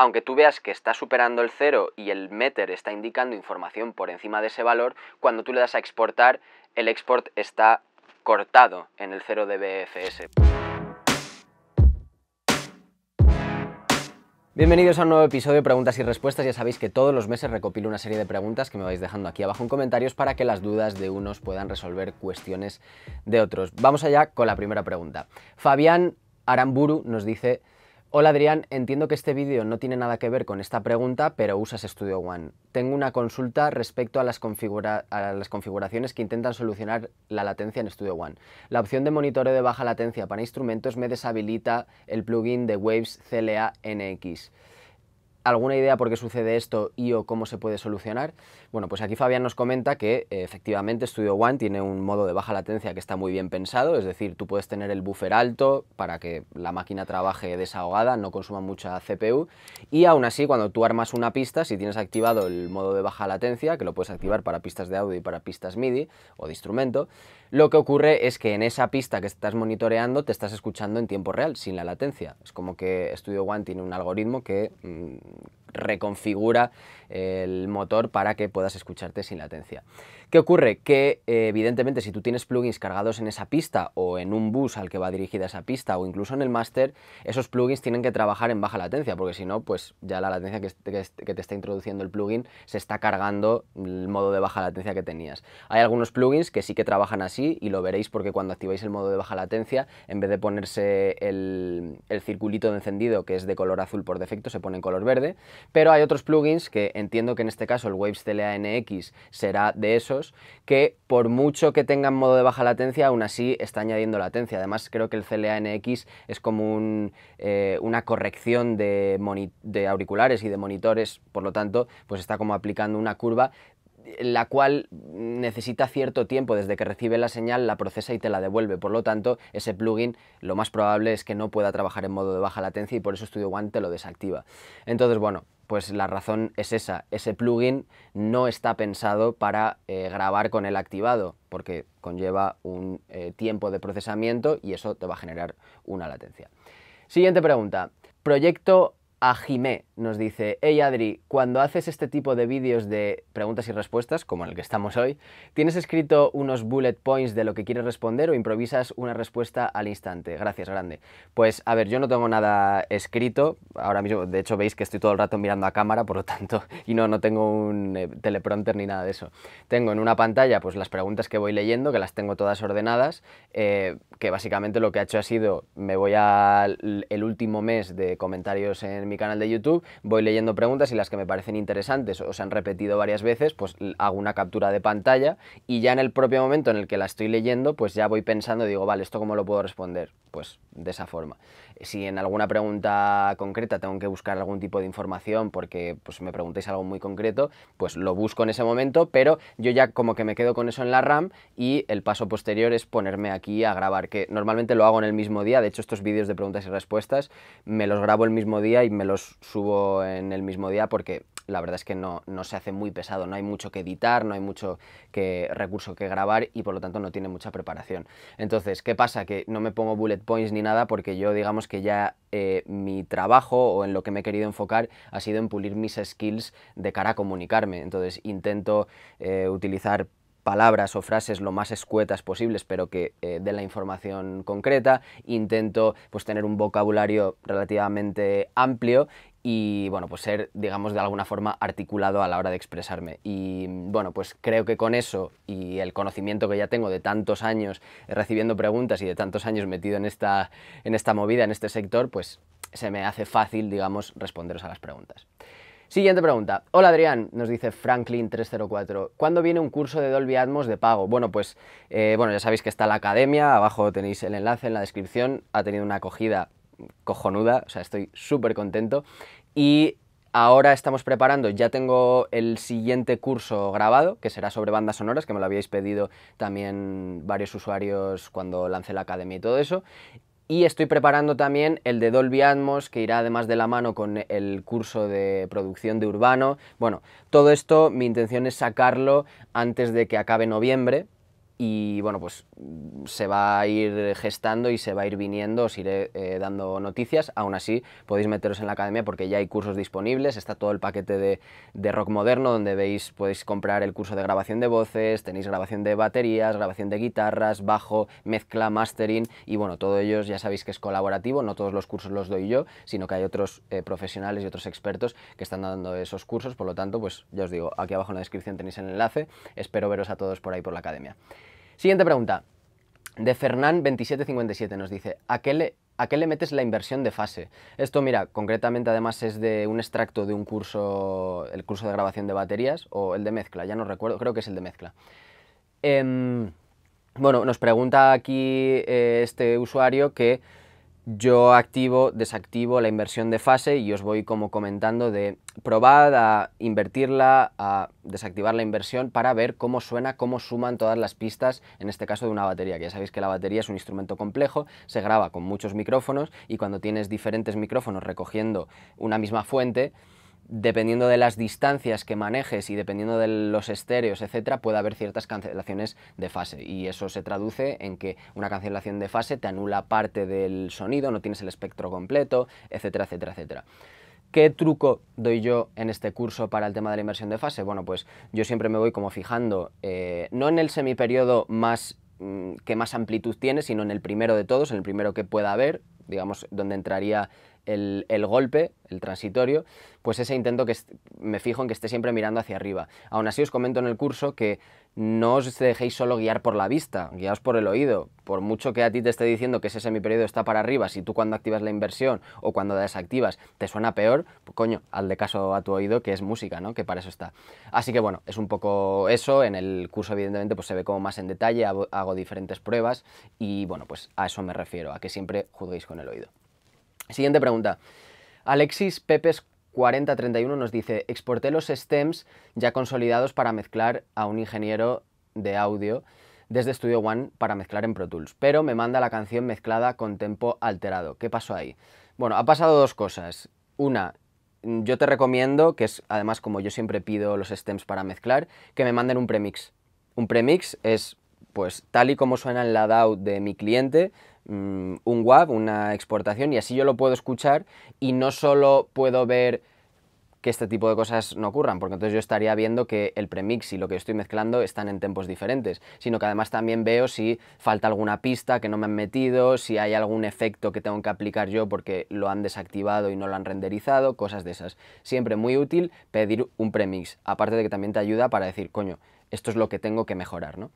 aunque tú veas que está superando el cero y el meter está indicando información por encima de ese valor, cuando tú le das a exportar, el export está cortado en el 0 de BFS. Bienvenidos a un nuevo episodio de Preguntas y Respuestas. Ya sabéis que todos los meses recopilo una serie de preguntas que me vais dejando aquí abajo en comentarios para que las dudas de unos puedan resolver cuestiones de otros. Vamos allá con la primera pregunta. Fabián Aramburu nos dice, Hola Adrián, entiendo que este vídeo no tiene nada que ver con esta pregunta, pero usas Studio One. Tengo una consulta respecto a las, configuraciones que intentan solucionar la latencia en Studio One. La opción de monitoreo de baja latencia para instrumentos me deshabilita el plugin de Waves CLA NX. ¿Alguna idea por qué sucede esto y o cómo se puede solucionar? Bueno, pues aquí Fabián nos comenta que eh, efectivamente Studio One tiene un modo de baja latencia que está muy bien pensado, es decir, tú puedes tener el buffer alto para que la máquina trabaje desahogada, no consuma mucha CPU y aún así cuando tú armas una pista, si tienes activado el modo de baja latencia, que lo puedes activar para pistas de audio y para pistas MIDI o de instrumento, lo que ocurre es que en esa pista que estás monitoreando te estás escuchando en tiempo real, sin la latencia. Es como que Studio One tiene un algoritmo que mm, reconfigura el motor para que puedas escucharte sin latencia. ¿Qué ocurre? Que evidentemente si tú tienes plugins cargados en esa pista o en un bus al que va dirigida esa pista o incluso en el máster, esos plugins tienen que trabajar en baja latencia porque si no, pues ya la latencia que, que, te está introduciendo el plugin se está cargando el modo de baja latencia que tenías. Hay algunos plugins que sí que trabajan así y lo veréis porque cuando activáis el modo de baja latencia, en vez de ponerse el, el circulito de encendido que es de color azul por defecto, se pone en color verde, pero hay otros plugins que entiendo que en este caso el Waves CLA NX será de esos, que por mucho que tengan modo de baja latencia, aún así está añadiendo latencia. Además, creo que el CLA NX es como eh, una corrección de, de auriculares y de monitores, por lo tanto, pues está como aplicando una curva la cual necesita cierto tiempo desde que recibe la señal, la procesa y te la devuelve. Por lo tanto, ese plugin lo más probable es que no pueda trabajar en modo de baja latencia y por eso Studio One te lo desactiva. Entonces, bueno, pues la razón es esa. Ese plugin no está pensado para eh, grabar con el activado, porque conlleva un eh, tiempo de procesamiento y eso te va a generar una latencia. Siguiente pregunta. Proyecto a Jimé nos dice, hey Adri, cuando haces este tipo de vídeos de preguntas y respuestas, como el que estamos hoy, ¿tienes escrito unos bullet points de lo que quieres responder o improvisas una respuesta al instante? Gracias, grande. Pues a ver, yo no tengo nada escrito, ahora mismo, de hecho veis que estoy todo el rato mirando a cámara, por lo tanto, y no, no tengo un eh, teleprompter ni nada de eso. Tengo en una pantalla pues las preguntas que voy leyendo, que las tengo todas ordenadas, eh, que básicamente lo que ha hecho ha sido, me voy al último mes de comentarios en mi canal de YouTube, voy leyendo preguntas y las que me parecen interesantes o se han repetido varias veces, pues hago una captura de pantalla y ya en el propio momento en el que la estoy leyendo, pues ya voy pensando, digo, vale, ¿esto cómo lo puedo responder? Pues de esa forma. Si en alguna pregunta concreta tengo que buscar algún tipo de información porque pues, me preguntéis algo muy concreto, pues lo busco en ese momento, pero yo ya como que me quedo con eso en la RAM y el paso posterior es ponerme aquí a grabar, que normalmente lo hago en el mismo día, de hecho estos vídeos de preguntas y respuestas me los grabo el mismo día y me los subo en el mismo día porque la verdad es que no, no, se hace muy pesado, no hay mucho que editar, no hay mucho recurso que grabar y por lo tanto no tiene mucha preparación. Entonces, ¿qué pasa? Que no me pongo bullet points ni nada porque yo digamos que ya eh, mi trabajo o en lo que me he querido enfocar ha sido en pulir mis skills de cara a comunicarme. Entonces intento eh, utilizar palabras o frases lo más escuetas posibles, pero que eh, den la información concreta. Intento pues, tener un vocabulario relativamente amplio y bueno, pues ser, digamos, de alguna forma articulado a la hora de expresarme. Y bueno, pues creo que con eso y el conocimiento que ya tengo de tantos años recibiendo preguntas y de tantos años metido en esta, en esta movida, en este sector, pues se me hace fácil, digamos, responderos a las preguntas. Siguiente pregunta. Hola Adrián, nos dice Franklin304. ¿Cuándo viene un curso de Dolby Atmos de pago? Bueno, pues eh, bueno, ya sabéis que está la academia, abajo tenéis el enlace en la descripción, ha tenido una acogida cojonuda, o sea, estoy súper contento. Y ahora estamos preparando, ya tengo el siguiente curso grabado, que será sobre bandas sonoras, que me lo habíais pedido también varios usuarios cuando lancé la academia y todo eso. Y estoy preparando también el de Dolby Atmos, que irá además de la mano con el curso de producción de Urbano. Bueno, todo esto mi intención es sacarlo antes de que acabe noviembre, y bueno, pues se va a ir gestando y se va a ir viniendo, os iré eh, dando noticias. Aún así, podéis meteros en la academia porque ya hay cursos disponibles, está todo el paquete de, rock moderno donde veis, podéis comprar el curso de grabación de voces, tenéis grabación de baterías, grabación de guitarras, bajo, mezcla, mastering y bueno, todo ello ya sabéis que es colaborativo, no todos los cursos los doy yo, sino que hay otros eh, profesionales y otros expertos que están dando esos cursos, por lo tanto, pues ya os digo, aquí abajo en la descripción tenéis el enlace, espero veros a todos por ahí por la academia. Siguiente pregunta. De Fernán2757 nos dice, ¿a qué, le, ¿a qué le metes la inversión de fase? Esto, mira, concretamente además es de un extracto de un curso, el curso de grabación de baterías, o el de mezcla, ya no recuerdo, creo que es el de mezcla. Em, bueno, nos pregunta aquí eh, este usuario que yo activo, desactivo la inversión de fase y os voy como comentando de probar a invertirla, a desactivar la inversión para ver cómo suena, cómo suman todas las pistas, en este caso de una batería, que ya sabéis que la batería es un instrumento complejo, se graba con muchos micrófonos y cuando tienes diferentes micrófonos recogiendo una misma fuente, dependiendo de las distancias que manejes y dependiendo de los estéreos, etcétera, puede haber ciertas cancelaciones de fase. Y eso se traduce en que una cancelación de fase te anula parte del sonido, no tienes el espectro completo, etcétera, etcétera, etcétera. ¿Qué truco doy yo en este curso para el tema de la inversión de fase? Bueno, pues yo siempre me voy como fijando, eh, no en el semiperiodo más mm, que más amplitud tiene, sino en el primero de todos, en el primero que pueda haber, digamos, donde entraría el, golpe, el transitorio, pues ese intento que me fijo en que esté siempre mirando hacia arriba. Aún así os comento en el curso que no os dejéis solo guiar por la vista, guiaos por el oído. Por mucho que a ti te esté diciendo que ese semiperiodo está para arriba, si tú cuando activas la inversión o cuando desactivas te suena peor, pues coño, de caso a tu oído que es música, ¿no? Que para eso está. Así que bueno, es un poco eso. En el curso evidentemente pues se ve como más en detalle, hago diferentes pruebas y bueno, pues a eso me refiero, a que siempre juzguéis con el oído. Siguiente pregunta. Alexis Pepes 4031 nos dice, exporté los stems ya consolidados para mezclar a un ingeniero de audio desde Studio One para mezclar en Pro Tools, pero me manda la canción mezclada con tempo alterado. ¿Qué pasó ahí? Bueno, ha pasado dos cosas. Una, yo te recomiendo, que es además como yo siempre pido los stems para mezclar, que me manden un premix. Un premix es pues tal y como suena en la DAW de mi cliente, mm, un WAV, una exportación, y así yo lo puedo escuchar y no solo puedo ver que este tipo de cosas no ocurran, porque entonces yo estaría viendo que el premix y lo que estoy mezclando están en tempos diferentes, sino que además también veo si falta alguna pista que no me han metido, si hay algún efecto que tengo que aplicar yo porque lo han desactivado y no lo han renderizado, cosas de esas. Siempre muy útil pedir un premix, aparte de que también te ayuda para decir, coño, esto es lo que tengo que mejorar, ¿no?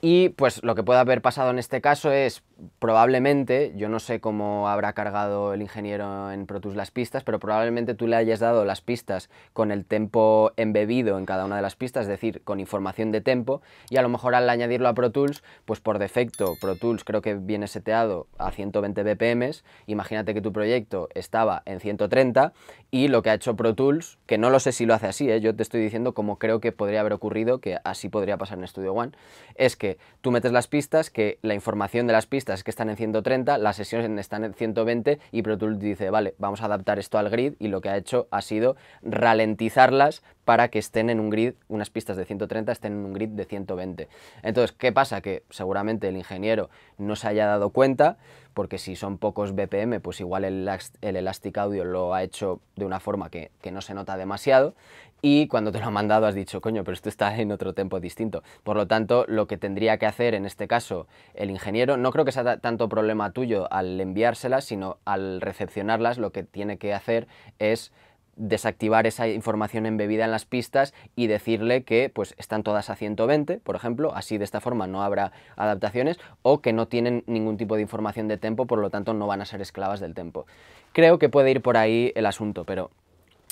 Y pues lo que puede haber pasado en este caso es probablemente, yo no sé cómo habrá cargado el ingeniero en Pro Tools las pistas, pero probablemente tú le hayas dado las pistas con el tempo embebido en cada una de las pistas, es decir, con información de tempo, y a lo mejor al añadirlo a Pro Tools, pues por defecto Pro Tools creo que viene seteado a 120 BPM, imagínate que tu proyecto estaba en 130 y lo que ha hecho Pro Tools, que no lo sé si lo hace así, ¿eh? yo te estoy diciendo cómo creo que podría haber ocurrido, que así podría pasar en Studio One, es que tú metes las pistas, que la información de las pistas es que están en 130, las sesiones están en 120 y Pro Tools dice, vale, vamos a adaptar esto al grid y lo que ha hecho ha sido ralentizarlas para que estén en un grid, unas pistas de 130 estén en un grid de 120. Entonces, ¿qué pasa? Que seguramente el ingeniero no se haya dado cuenta, porque si son pocos BPM, pues igual el, Elastic Audio lo ha hecho de una forma que, que, no se nota demasiado, y cuando te lo ha mandado has dicho, coño, pero esto está en otro tempo distinto. Por lo tanto, lo que tendría que hacer en este caso el ingeniero, no creo que sea tanto problema tuyo al enviárselas, sino al recepcionarlas, lo que tiene que hacer es desactivar esa información embebida en las pistas y decirle que pues están todas a 120, por ejemplo, así de esta forma no habrá adaptaciones o que no tienen ningún tipo de información de tempo, por lo tanto no van a ser esclavas del tempo. Creo que puede ir por ahí el asunto, pero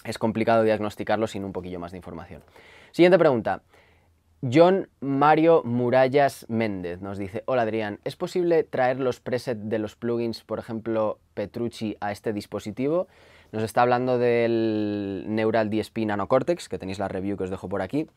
es complicado diagnosticarlo sin un poquillo más de información. Siguiente pregunta. John Mario Murallas Méndez nos dice, hola Adrián, ¿es posible traer los presets de los plugins, por ejemplo Petrucci, a este dispositivo? Nos está hablando del Neural DSP Nano Cortex, que tenéis la review que os dejo por aquí.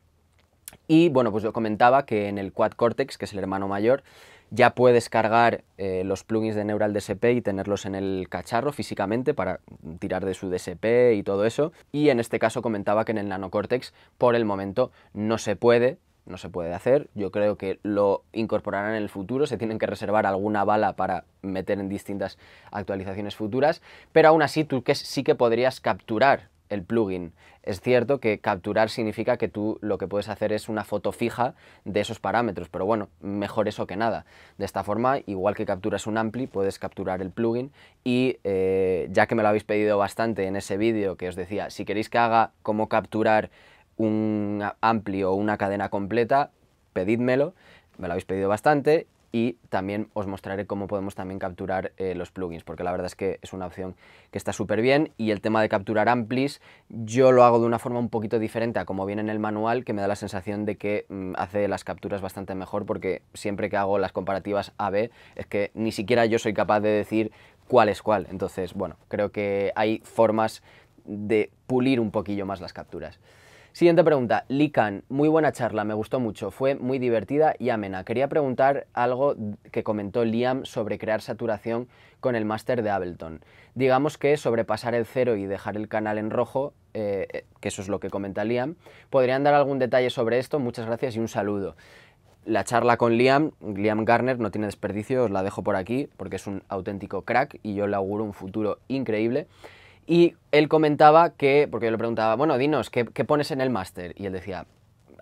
Y bueno, pues yo comentaba que en el Quad Cortex, que es el hermano mayor, ya puedes cargar eh, los plugins de Neural DSP y tenerlos en el cacharro físicamente para tirar de su DSP y todo eso. Y en este caso comentaba que en el Nano Cortex por el momento no se puede, no se puede hacer. Yo creo que lo incorporarán en el futuro, se tienen que reservar alguna bala para meter en distintas actualizaciones futuras, pero aún así tú que sí que podrías capturar el plugin. Es cierto que capturar significa que tú lo que puedes hacer es una foto fija de esos parámetros, pero bueno, mejor eso que nada. De esta forma, igual que capturas un ampli, puedes capturar el plugin y eh, ya que me lo habéis pedido bastante en ese vídeo que os decía, si queréis que haga cómo capturar un ampli o una cadena completa, pedídmelo, me lo habéis pedido bastante y también os mostraré cómo podemos también capturar eh, los plugins, porque la verdad es que es una opción que está súper bien y el tema de capturar amplis yo lo hago de una forma un poquito diferente a como viene en el manual, que me da la sensación de que mm, hace las capturas bastante mejor, porque siempre que hago las comparativas A-B es que ni siquiera yo soy capaz de decir cuál es cuál, entonces bueno, creo que hay formas de pulir un poquillo más las capturas. Siguiente pregunta. Likan, muy buena charla, me gustó mucho, fue muy divertida y amena. Quería preguntar algo que comentó Liam sobre crear saturación con el máster de Ableton. Digamos que sobrepasar el cero y dejar el canal en rojo, eh, eh, que eso es lo que comenta Liam. ¿Podrían dar algún detalle sobre esto? Muchas gracias y un saludo. La charla con Liam, Liam Garner, no tiene desperdicio, os la dejo por aquí porque es un auténtico crack y yo le auguro un futuro increíble. Y él comentaba que, porque yo le preguntaba, bueno, dinos, ¿qué, pones en el máster? Y él decía,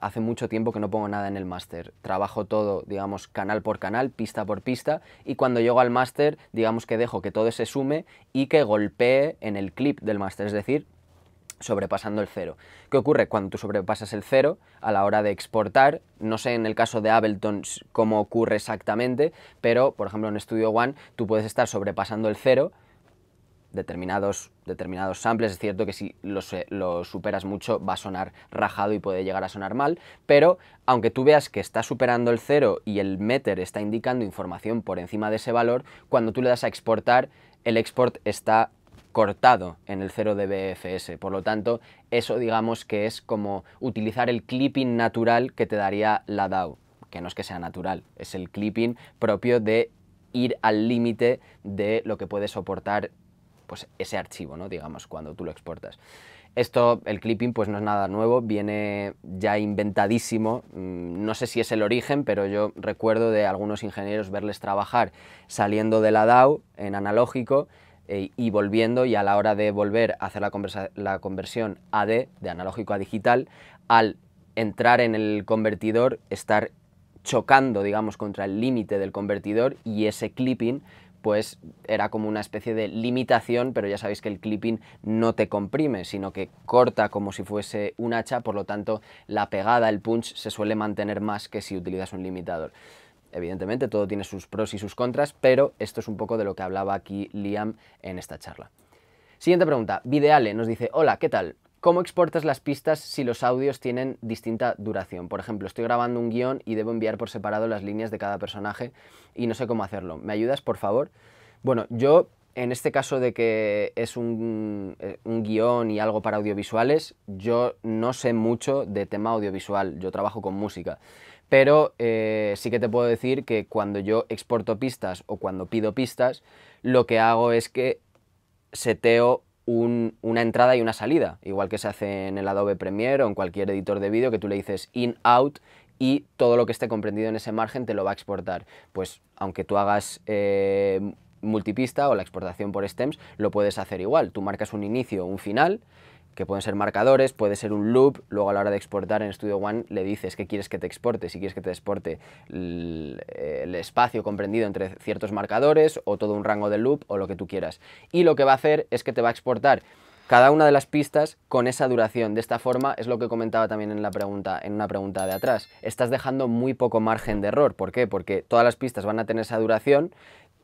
hace mucho tiempo que no pongo nada en el máster. Trabajo todo, digamos, canal por canal, pista por pista, y cuando llego al máster, digamos que dejo que todo se sume y que golpee en el clip del máster, es decir, sobrepasando el cero. ¿Qué ocurre cuando tú sobrepasas el cero a la hora de exportar? No sé en el caso de Ableton cómo ocurre exactamente, pero por ejemplo en Studio One tú puedes estar sobrepasando el cero determinados, determinados samples. Es cierto que si lo, superas mucho va a sonar rajado y puede llegar a sonar mal, pero aunque tú veas que está superando el cero y el meter está indicando información por encima de ese valor, cuando tú le das a exportar, el export está cortado en el 0 de BFS. Por lo tanto, eso digamos que es como utilizar el clipping natural que te daría la DAW, que no es que sea natural, es el clipping propio de ir al límite de lo que puede soportar pues ese archivo, ¿no? digamos, cuando tú lo exportas. Esto, el clipping, pues no es nada nuevo, viene ya inventadísimo. Mm, no sé si es el origen, pero yo recuerdo de algunos ingenieros verles trabajar saliendo de la DAW en analógico eh, y volviendo, y a la hora de volver a hacer la, la conversión AD, de analógico a digital, al entrar en el convertidor, estar chocando, digamos, contra el límite del convertidor y ese clipping pues era como una especie de limitación, pero ya sabéis que el clipping no te comprime, sino que corta como si fuese un hacha, por lo tanto la pegada, el punch, se suele mantener más que si utilizas un limitador. Evidentemente todo tiene sus pros y sus contras, pero esto es un poco de lo que hablaba aquí Liam en esta charla. Siguiente pregunta. Videale nos dice, hola, ¿qué tal? ¿Cómo exportas las pistas si los audios tienen distinta duración? Por ejemplo, estoy grabando un guion y debo enviar por separado las líneas de cada personaje y no sé cómo hacerlo. ¿Me ayudas, por favor? Bueno, yo en este caso de que es un, eh, guion y algo para audiovisuales, yo no sé mucho de tema audiovisual, yo trabajo con música. Pero eh, sí que te puedo decir que cuando yo exporto pistas o cuando pido pistas, lo que hago es que seteo una entrada y una salida, igual que se hace en el Adobe Premiere o en cualquier editor de vídeo que tú le dices in, out y todo lo que esté comprendido en ese margen te lo va a exportar. Pues aunque tú hagas eh, multipista o la exportación por stems, lo puedes hacer igual. Tú marcas un inicio, un final que pueden ser marcadores, puede ser un loop, luego a la hora de exportar en Studio One le dices qué quieres que te exporte, si quieres que te exporte el, espacio comprendido entre ciertos marcadores o todo un rango de loop o lo que tú quieras. Y lo que va a hacer es que te va a exportar cada una de las pistas con esa duración. De esta forma es lo que comentaba también en, la pregunta, en una pregunta de atrás. Estás dejando muy poco margen de error. ¿Por qué? Porque todas las pistas van a tener esa duración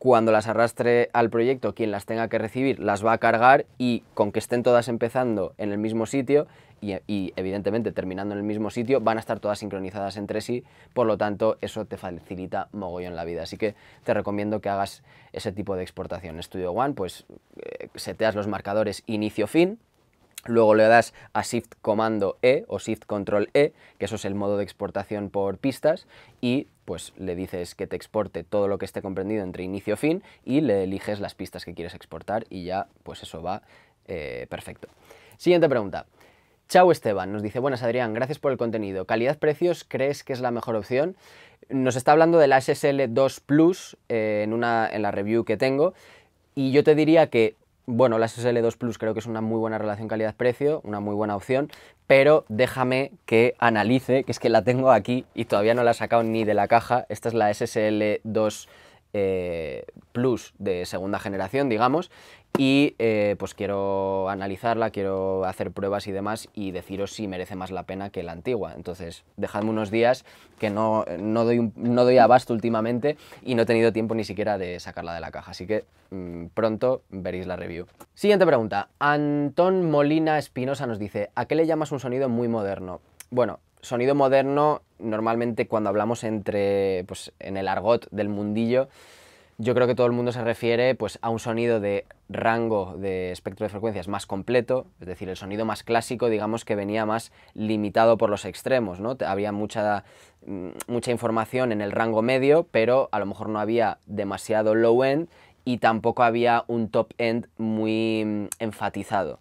cuando las arrastre al proyecto, quien las tenga que recibir las va a cargar y con que estén todas empezando en el mismo sitio y, evidentemente terminando en el mismo sitio, van a estar todas sincronizadas entre sí, por lo tanto eso te facilita mogollón la vida. Así que te recomiendo que hagas ese tipo de exportación. Studio One, pues eh, seteas los marcadores inicio-fin, Luego le das a Shift Comando E o Shift Control E, que eso es el modo de exportación por pistas, y pues le dices que te exporte todo lo que esté comprendido entre inicio y fin y le eliges las pistas que quieres exportar y ya pues eso va eh, perfecto. Siguiente pregunta. Chao Esteban, nos dice, buenas Adrián, gracias por el contenido. ¿Calidad-precios crees que es la mejor opción? Nos está hablando de la SSL 2 Plus eh, en, una, en la review que tengo y yo te diría que, bueno, la SSL 2 Plus creo que es una muy buena relación calidad-precio, una muy buena opción, pero déjame que analice, que es que la tengo aquí y todavía no la he sacado ni de la caja. Esta es la SSL 2 eh, Plus de segunda generación, digamos, y eh, pues quiero analizarla, quiero hacer pruebas y demás y deciros si merece más la pena que la antigua. Entonces, dejadme unos días que no, no, doy, no doy abasto últimamente y no he tenido tiempo ni siquiera de sacarla de la caja, así que mm, pronto veréis la review. Siguiente pregunta. Antón Molina Espinosa nos dice, ¿a qué le llamas un sonido muy moderno? Bueno, sonido moderno normalmente cuando hablamos entre, pues, en el argot del mundillo, yo creo que todo el mundo se refiere pues, a un sonido de rango de espectro de frecuencias más completo, es decir, el sonido más clásico, digamos que venía más limitado por los extremos, ¿no? Había mucha, mm, mucha información en el rango medio, pero a lo mejor no había demasiado low end y tampoco había un top end muy mm, enfatizado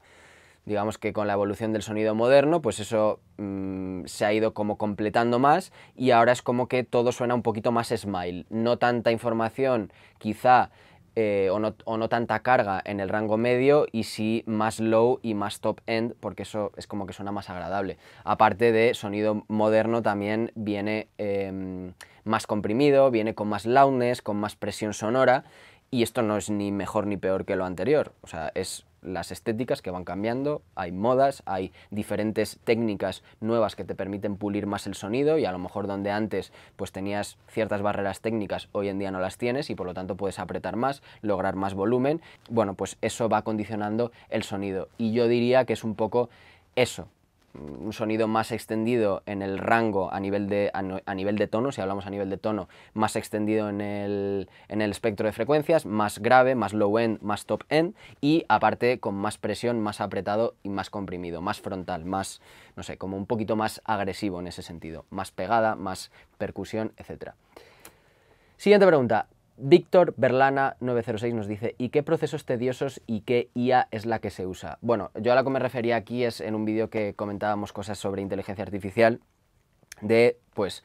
digamos que con la evolución del sonido moderno, pues eso mm, se ha ido como completando más y ahora es como que todo suena un poquito más smile, no tanta información quizá eh, o, no, tanta carga en el rango medio y sí más low y más top end porque eso es como que suena más agradable. Aparte de sonido moderno también viene em, más comprimido, viene con más loudness, con más presión sonora y esto no es ni mejor ni peor que lo anterior, o sea, es las estéticas que van cambiando, hay modas, hay diferentes técnicas nuevas que te permiten pulir más el sonido y a lo mejor donde antes pues tenías ciertas barreras técnicas, hoy en día no las tienes y por lo tanto puedes apretar más, lograr más volumen. Bueno, pues eso va condicionando el sonido y yo diría que es un poco eso, un sonido más extendido en el rango a nivel de, a, nivel de tono, si hablamos a nivel de tono, más extendido en el, en el espectro de frecuencias, más grave, más low end, más top end y aparte con más presión, más apretado y más comprimido, más frontal, más, no sé, como un poquito más agresivo en ese sentido, más pegada, más percusión, etc. Siguiente pregunta. Víctor Berlana 906 nos dice, ¿y qué procesos tediosos y qué IA es la que se usa? Bueno, yo a lo que me refería aquí es en un vídeo que comentábamos cosas sobre inteligencia artificial, de, pues,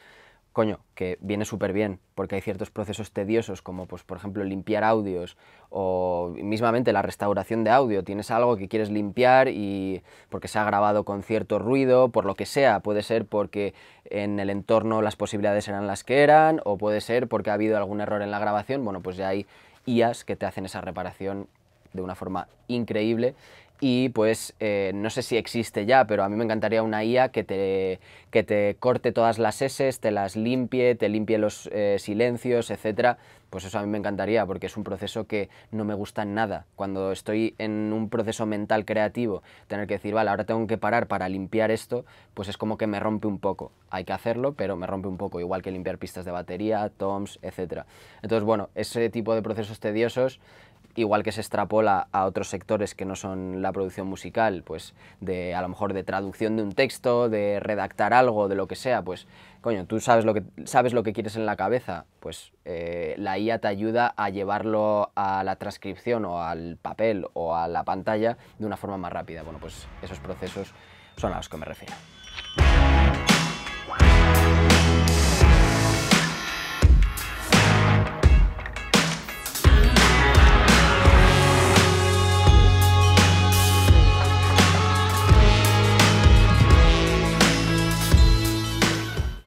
coño, que viene súper bien, porque hay ciertos procesos tediosos, como pues, por ejemplo limpiar audios o mismamente la restauración de audio. Tienes algo que quieres limpiar y porque se ha grabado con cierto ruido, por lo que sea. Puede ser porque en el entorno las posibilidades eran las que eran, o puede ser porque ha habido algún error en la grabación. Bueno, pues ya hay IAs que te hacen esa reparación de una forma increíble y pues eh, no sé si existe ya, pero a mí me encantaría una IA que te, que te corte todas las S, te las limpie, te limpie los eh, silencios, etcétera. Pues eso a mí me encantaría porque es un proceso que no me gusta nada. Cuando estoy en un proceso mental creativo, tener que decir, vale, ahora tengo que parar para limpiar esto, pues es como que me rompe un poco. Hay que hacerlo, pero me rompe un poco, igual que limpiar pistas de batería, toms, etcétera. Entonces, bueno, ese tipo de procesos tediosos igual que se extrapola a otros sectores que no son la producción musical, pues de a lo mejor de traducción de un texto, de redactar algo, de lo que sea, pues coño, tú sabes lo que, sabes lo que quieres en la cabeza, pues eh, la IA te ayuda a llevarlo a la transcripción o al papel o a la pantalla de una forma más rápida. Bueno, pues esos procesos son a los que me refiero.